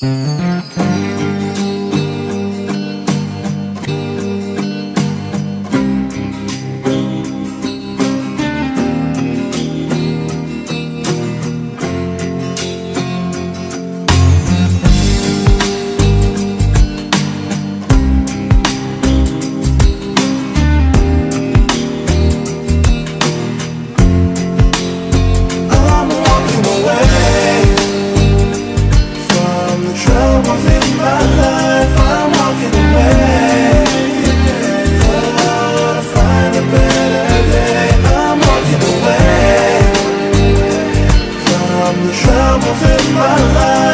Música the troubles in my life.